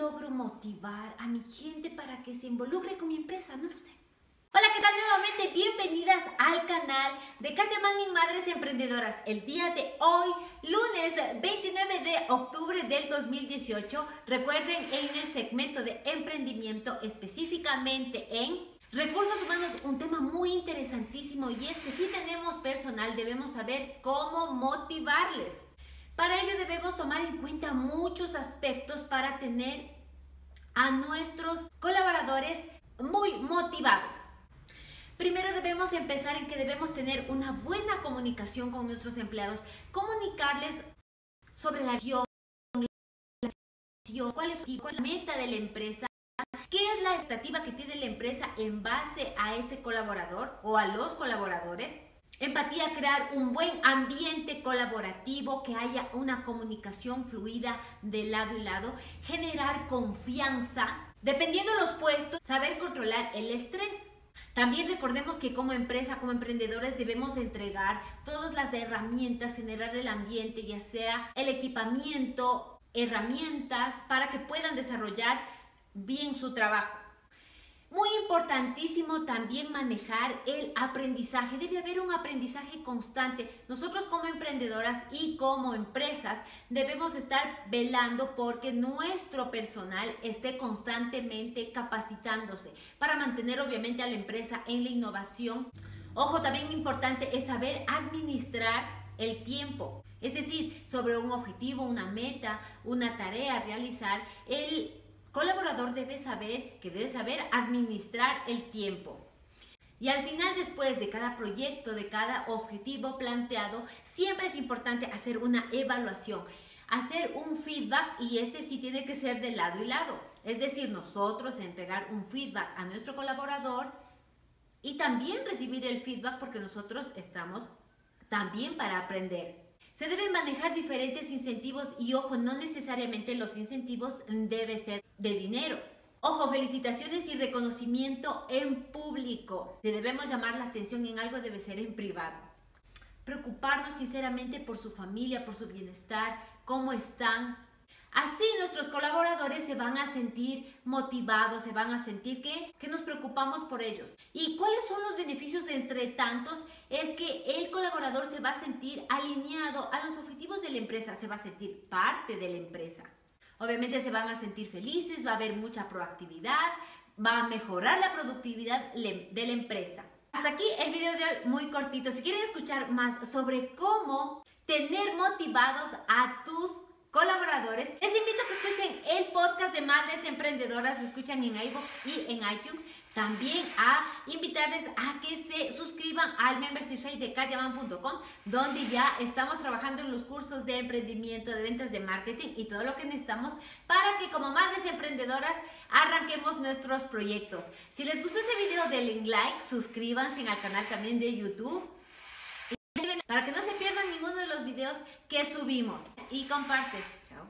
logro motivar a mi gente para que se involucre con mi empresa? No lo sé. Hola, ¿qué tal? Nuevamente bienvenidas al canal de Katia y Madres Emprendedoras. El día de hoy, lunes 29 de octubre del 2018, recuerden en el segmento de emprendimiento, específicamente en Recursos humanos, un tema muy interesantísimo y es que si tenemos personal debemos saber cómo motivarles. Para ello debemos tomar en cuenta muchos aspectos para tener a nuestros colaboradores muy motivados. Primero debemos empezar en que debemos tener una buena comunicación con nuestros empleados, comunicarles sobre la visión, cuál es la meta de la empresa, qué es la expectativa que tiene la empresa en base a ese colaborador o a los colaboradores. Empatía, crear un buen ambiente colaborativo, que haya una comunicación fluida de lado y lado, generar confianza, dependiendo de los puestos, saber controlar el estrés. También recordemos que como empresa, como emprendedores, debemos entregar todas las herramientas, generar el ambiente, ya sea el equipamiento, herramientas para que puedan desarrollar bien su trabajo. Importantísimo también manejar el aprendizaje. Debe haber un aprendizaje constante. Nosotros como emprendedoras y como empresas debemos estar velando porque nuestro personal esté constantemente capacitándose para mantener obviamente a la empresa en la innovación. Ojo, también importante es saber administrar el tiempo. Es decir, sobre un objetivo, una meta, una tarea realizar, el colaborador debe saber que debe saber administrar el tiempo. Y al final, después de cada proyecto, de cada objetivo planteado, siempre es importante hacer una evaluación, hacer un feedback y este sí tiene que ser de lado y lado. Es decir, nosotros entregar un feedback a nuestro colaborador y también recibir el feedback porque nosotros estamos también para aprender. Se deben manejar diferentes incentivos y ojo, no necesariamente los incentivos deben ser de dinero. Ojo, felicitaciones y reconocimiento en público. Si debemos llamar la atención en algo, debe ser en privado. Preocuparnos sinceramente por su familia, por su bienestar, cómo están, Así nuestros colaboradores se van a sentir motivados, se van a sentir que, que nos preocupamos por ellos. ¿Y cuáles son los beneficios entre tantos? Es que el colaborador se va a sentir alineado a los objetivos de la empresa, se va a sentir parte de la empresa. Obviamente se van a sentir felices, va a haber mucha proactividad, va a mejorar la productividad de la empresa. Hasta aquí el video de hoy muy cortito. Si quieren escuchar más sobre cómo tener motivados a tus colaboradores. Les invito a que escuchen el podcast de Madres Emprendedoras, lo escuchan en iVoox y en iTunes. También a invitarles a que se suscriban al membership de katiaman.com, donde ya estamos trabajando en los cursos de emprendimiento, de ventas de marketing y todo lo que necesitamos para que como madres emprendedoras arranquemos nuestros proyectos. Si les gustó este video, denle like, suscríbanse al canal también de YouTube para que no se pierdan ninguno de los videos que subimos. Y comparte. Chao.